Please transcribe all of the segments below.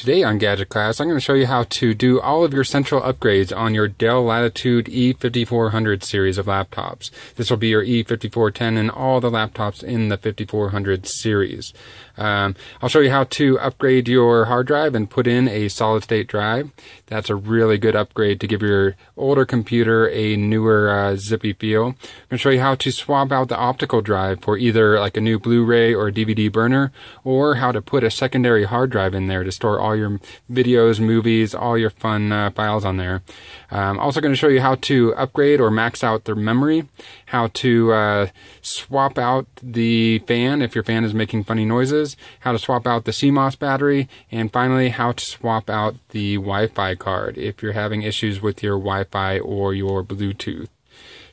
Today on Gadget Class, I'm going to show you how to do all of your central upgrades on your Dell Latitude E5400 series of laptops. This will be your E5410 and all the laptops in the 5400 series. Um, I'll show you how to upgrade your hard drive and put in a solid state drive. That's a really good upgrade to give your older computer a newer uh, zippy feel. I'm going to show you how to swap out the optical drive for either like a new Blu-ray or DVD burner or how to put a secondary hard drive in there to store all your videos, movies, all your fun uh, files on there. I'm um, also going to show you how to upgrade or max out their memory, how to uh, swap out the fan if your fan is making funny noises, how to swap out the CMOS battery, and finally how to swap out the Wi-Fi card if you're having issues with your Wi-Fi or your Bluetooth.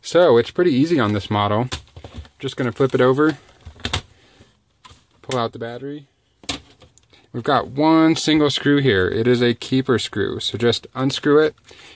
So it's pretty easy on this model. Just going to flip it over, pull out the battery. We've got one single screw here. It is a keeper screw. So just unscrew it.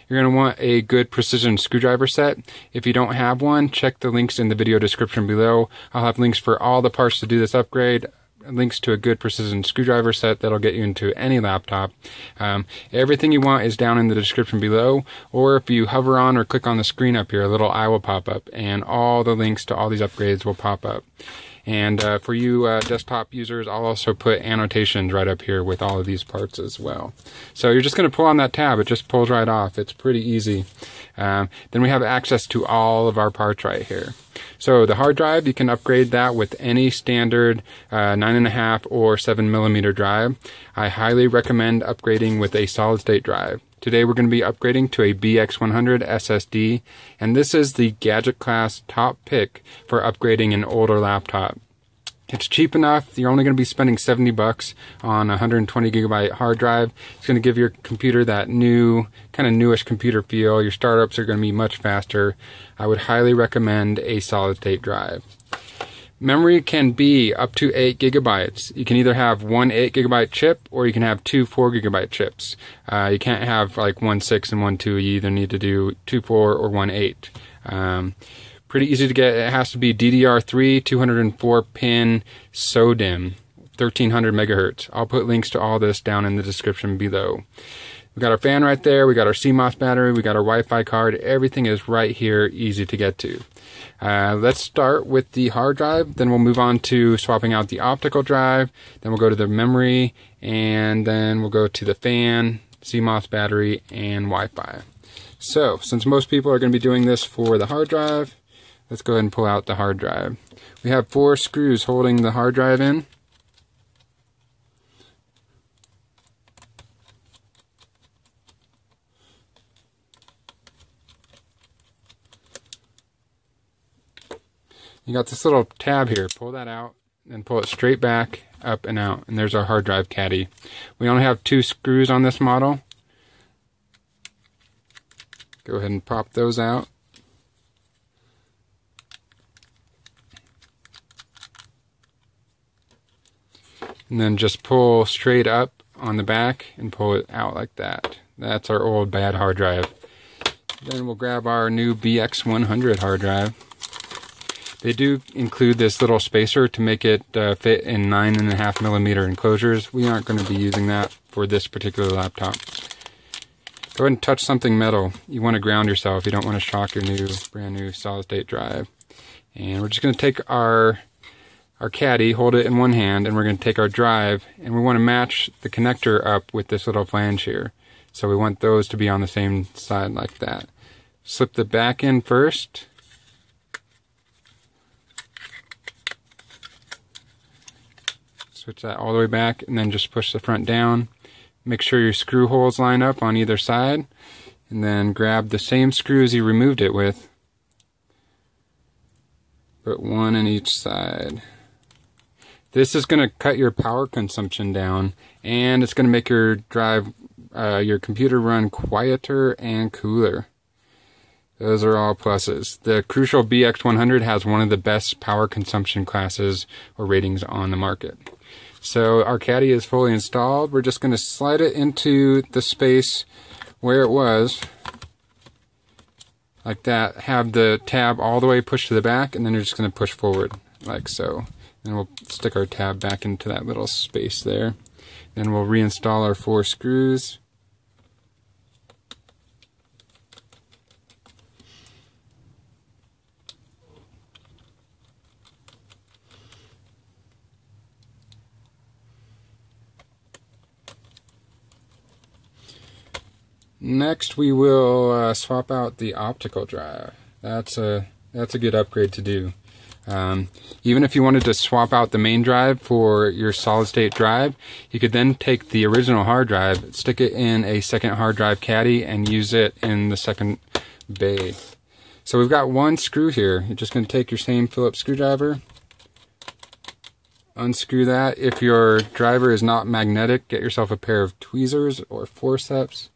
You're going to want a good precision screwdriver set. If you don't have one, check the links in the video description below. I'll have links for all the parts to do this upgrade links to a good precision screwdriver set that'll get you into any laptop. Um, everything you want is down in the description below, or if you hover on or click on the screen up here, a little eye will pop up, and all the links to all these upgrades will pop up. And uh, for you uh, desktop users, I'll also put annotations right up here with all of these parts as well. So you're just going to pull on that tab. It just pulls right off. It's pretty easy. Um, then we have access to all of our parts right here. So the hard drive, you can upgrade that with any standard uh, 9.5 or 7 millimeter drive. I highly recommend upgrading with a solid state drive. Today we're going to be upgrading to a BX100 SSD, and this is the Gadget Class top pick for upgrading an older laptop. It's cheap enough. You're only going to be spending 70 bucks on a 120 gigabyte hard drive. It's going to give your computer that new, kind of newish computer feel. Your startups are going to be much faster. I would highly recommend a solid state drive. Memory can be up to 8 gigabytes. You can either have one 8 gigabyte chip or you can have two 4 gigabyte chips. Uh, you can't have like one 6 and one 2. You either need to do two 4 or one 8. Um, pretty easy to get. It has to be DDR3 204 pin SODIMM 1300 megahertz. I'll put links to all this down in the description below. We got our fan right there. We got our CMOS battery. We got our Wi-Fi card. Everything is right here, easy to get to. Uh, let's start with the hard drive. Then we'll move on to swapping out the optical drive. Then we'll go to the memory, and then we'll go to the fan, CMOS battery, and Wi-Fi. So, since most people are going to be doing this for the hard drive, let's go ahead and pull out the hard drive. We have four screws holding the hard drive in. You got this little tab here. Pull that out and pull it straight back, up and out. And there's our hard drive caddy. We only have two screws on this model. Go ahead and pop those out. And then just pull straight up on the back and pull it out like that. That's our old bad hard drive. Then we'll grab our new BX100 hard drive. They do include this little spacer to make it uh, fit in nine and a half millimeter enclosures. We aren't going to be using that for this particular laptop. Go ahead and touch something metal. You want to ground yourself. You don't want to shock your new, brand new solid state drive. And we're just going to take our our caddy, hold it in one hand, and we're going to take our drive, and we want to match the connector up with this little flange here. So we want those to be on the same side like that. Slip the back in first, switch that all the way back and then just push the front down. Make sure your screw holes line up on either side and then grab the same screws you removed it with. Put one in each side. This is going to cut your power consumption down and it's going to make your drive, uh, your computer run quieter and cooler. Those are all pluses. The Crucial BX100 has one of the best power consumption classes or ratings on the market. So our caddy is fully installed. We're just going to slide it into the space where it was. Like that. Have the tab all the way pushed to the back and then you're just going to push forward like so. And we'll stick our tab back into that little space there. Then we'll reinstall our four screws. Next, we will uh, swap out the optical drive. That's a that's a good upgrade to do. Um, even if you wanted to swap out the main drive for your solid state drive, you could then take the original hard drive, stick it in a second hard drive caddy, and use it in the second bay. So we've got one screw here. You're just going to take your same Phillips screwdriver, unscrew that. If your driver is not magnetic, get yourself a pair of tweezers or forceps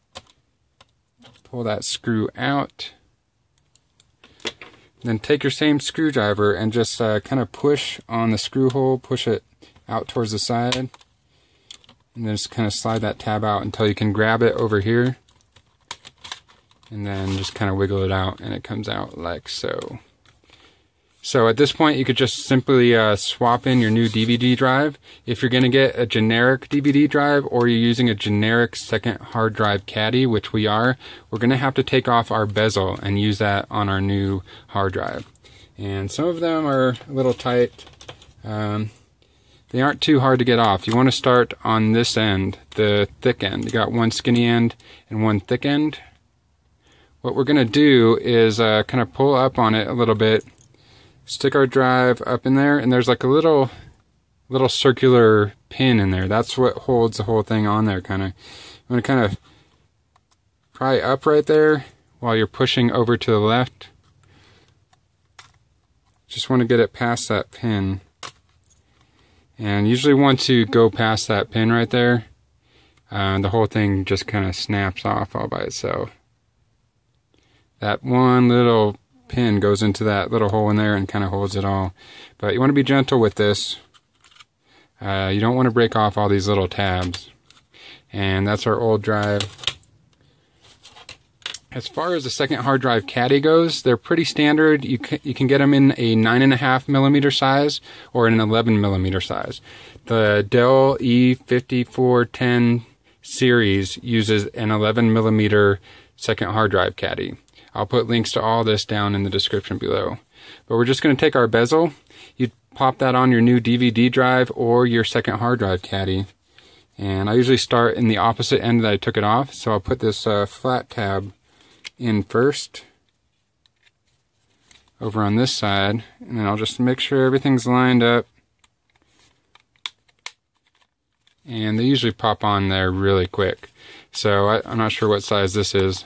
pull that screw out. Then take your same screwdriver and just uh, kind of push on the screw hole, push it out towards the side. And then just kind of slide that tab out until you can grab it over here. And then just kind of wiggle it out and it comes out like so. So at this point, you could just simply uh, swap in your new DVD drive. If you're going to get a generic DVD drive or you're using a generic second hard drive caddy, which we are, we're going to have to take off our bezel and use that on our new hard drive. And some of them are a little tight. Um, they aren't too hard to get off. You want to start on this end, the thick end. You got one skinny end and one thick end. What we're going to do is uh, kind of pull up on it a little bit stick our drive up in there and there's like a little little circular pin in there. That's what holds the whole thing on there kind of. I'm going to kind of pry up right there while you're pushing over to the left. Just want to get it past that pin. And usually once you go past that pin right there, uh, the whole thing just kind of snaps off all by itself. That one little pin goes into that little hole in there and kind of holds it all. But you want to be gentle with this. Uh, you don't want to break off all these little tabs. And that's our old drive. As far as the second hard drive caddy goes, they're pretty standard. You can, you can get them in a 9.5 millimeter size or an 11 millimeter size. The Dell E5410 series uses an 11 millimeter second hard drive caddy. I'll put links to all this down in the description below. But we're just going to take our bezel. You pop that on your new DVD drive or your second hard drive caddy. And I usually start in the opposite end that I took it off. So I'll put this uh, flat tab in first over on this side. And then I'll just make sure everything's lined up. And they usually pop on there really quick. So I, am not sure what size this is.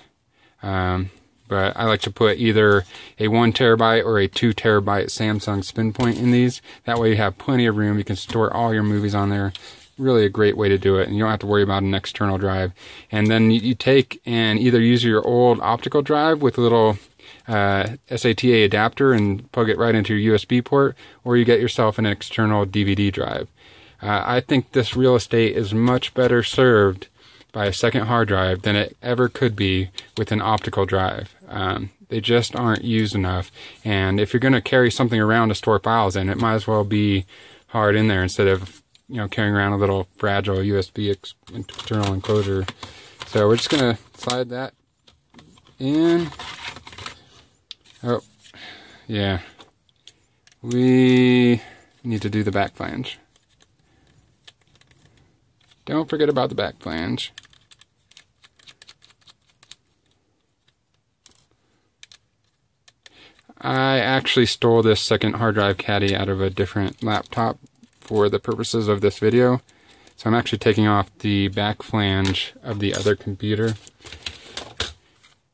Um, but I like to put either a one terabyte or a two terabyte Samsung SpinPoint in these. That way you have plenty of room. You can store all your movies on there. Really a great way to do it, and you don't have to worry about an external drive. And then you, take and either use your old optical drive with a little uh, SATA adapter and plug it right into your USB port, or you get yourself an external DVD drive. Uh, I think this real estate is much better served by a second hard drive than it ever could be with an optical drive. Um, they just aren't used enough. And if you're going to carry something around to store files in, it might as well be hard in there instead of you know carrying around a little fragile USB internal enclosure. So we're just going to slide that in. Oh, yeah. We need to do the back flange. Don't forget about the back flange. I actually stole this second hard drive caddy out of a different laptop for the purposes of this video. So I'm actually taking off the back flange of the other computer.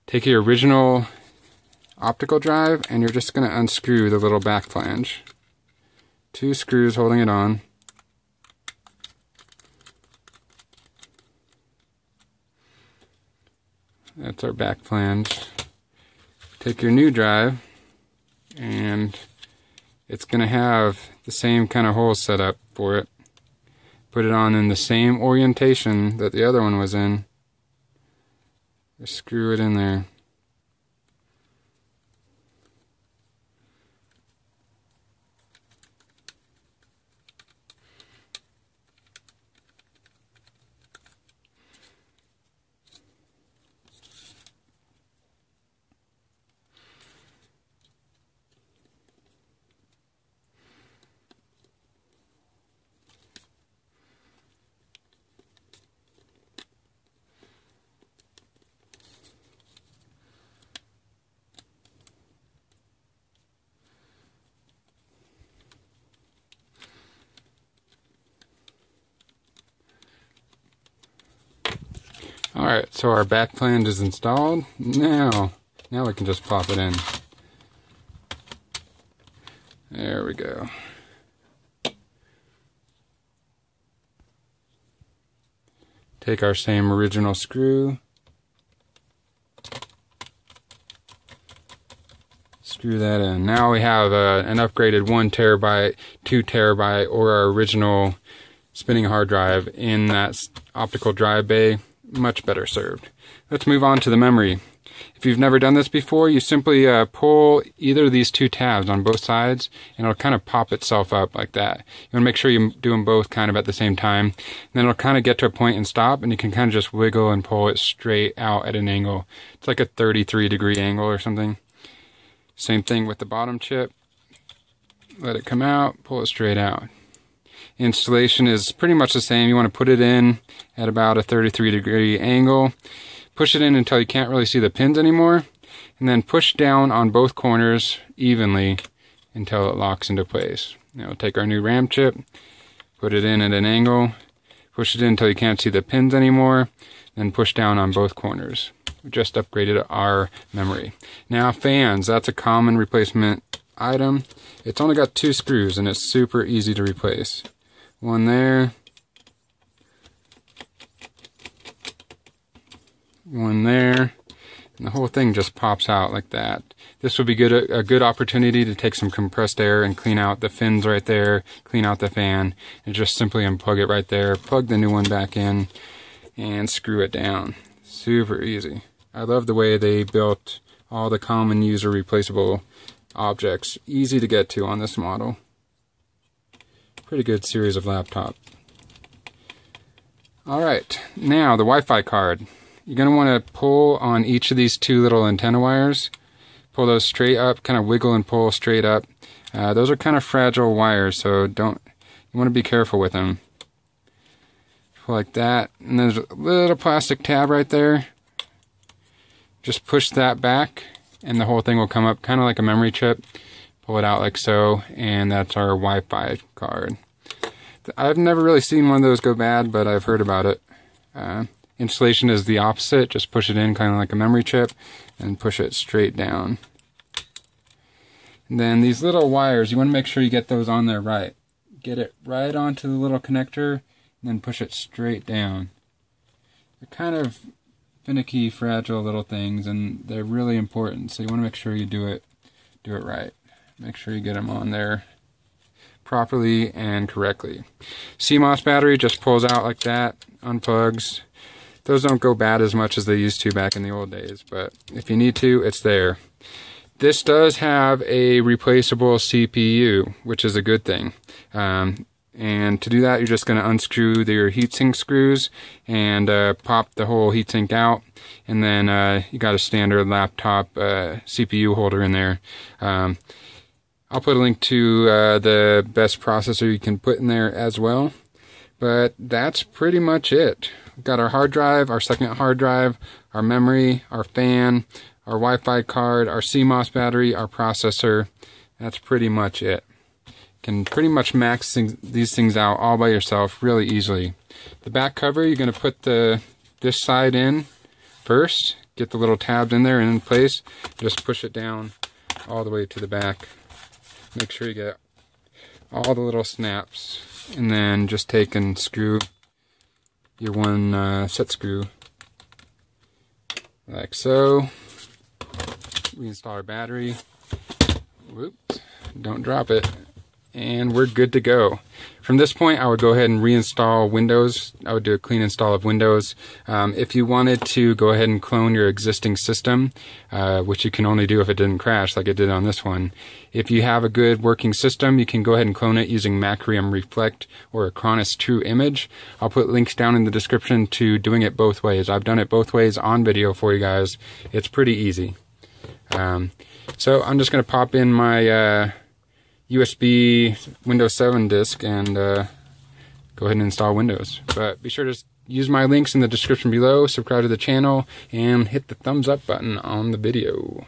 Take your original optical drive and you're just going to unscrew the little back flange. Two screws holding it on. That's our back flange. Take your new drive and it's going to have the same kind of hole set up for it. Put it on in the same orientation that the other one was in. Just screw it in there. Alright, so our back flange is installed. Now, now we can just plop it in. There we go. Take our same original screw. Screw that in. Now we have uh, an upgraded 1 terabyte, 2 terabyte, or our original spinning hard drive in that optical drive bay. Much better served. Let's move on to the memory. If you've never done this before, you simply uh, pull either of these two tabs on both sides and it'll kind of pop itself up like that. You want to make sure you do them both kind of at the same time. And then it'll kind of get to a point and stop and you can kind of just wiggle and pull it straight out at an angle. It's like a 33 degree angle or something. Same thing with the bottom chip. Let it come out, pull it straight out. Installation is pretty much the same. You want to put it in at about a 33 degree angle Push it in until you can't really see the pins anymore. And then push down on both corners evenly until it locks into place. Now take our new RAM chip, put it in at an angle, push it in until you can't see the pins anymore, then push down on both corners. We just upgraded our memory. Now fans, that's a common replacement item. It's only got two screws and it's super easy to replace. One there, one there, and the whole thing just pops out like that. This would be good a, a good opportunity to take some compressed air and clean out the fins right there, clean out the fan, and just simply unplug it right there, plug the new one back in, and screw it down. Super easy. I love the way they built all the common user replaceable objects. Easy to get to on this model. Pretty good series of laptop. Alright, now the Wi-Fi card. You're going to want to pull on each of these two little antenna wires. Pull those straight up, kind of wiggle and pull straight up. Uh, those are kind of fragile wires, so don't you want to be careful with them. Pull like that, and there's a little plastic tab right there. Just push that back, and the whole thing will come up, kind of like a memory chip. Pull it out like so, and that's our Wi-Fi card. I've never really seen one of those go bad, but I've heard about it. Uh, Installation is the opposite. Just push it in kind of like a memory chip and push it straight down. And then these little wires, you want to make sure you get those on there right. Get it right onto the little connector and then push it straight down. They're kind of finicky, fragile little things and they're really important. So you want to make sure you do it do it right. Make sure you get them on there properly and correctly. CMOS battery just pulls out like that, unplugs, those don't go bad as much as they used to back in the old days, but if you need to, it's there. This does have a replaceable CPU, which is a good thing. Um, and to do that, you're just going to unscrew your heatsink screws and uh, pop the whole heatsink out. And then uh, you got a standard laptop uh, CPU holder in there. Um, I'll put a link to uh, the best processor you can put in there as well. But that's pretty much it. We've got our hard drive, our second hard drive, our memory, our fan, our Wi-Fi card, our CMOS battery, our processor. That's pretty much it. You Can pretty much max these things out all by yourself really easily. The back cover, you're going to put the this side in first. Get the little tabs in there and in place. Just push it down all the way to the back. Make sure you get all the little snaps. And then just take and screw your one uh, set screw like so. We install our battery. Whoops, don't drop it. And we're good to go. From this point, I would go ahead and reinstall Windows. I would do a clean install of Windows. Um, if you wanted to go ahead and clone your existing system, uh, which you can only do if it didn't crash like it did on this one, if you have a good working system, you can go ahead and clone it using Macrium Reflect or Acronis True Image. I'll put links down in the description to doing it both ways. I've done it both ways on video for you guys. It's pretty easy. Um, so I'm just going to pop in my uh, USB Windows 7 disk and uh, go ahead and install Windows. But be sure to use my links in the description below, subscribe to the channel, and hit the thumbs up button on the video.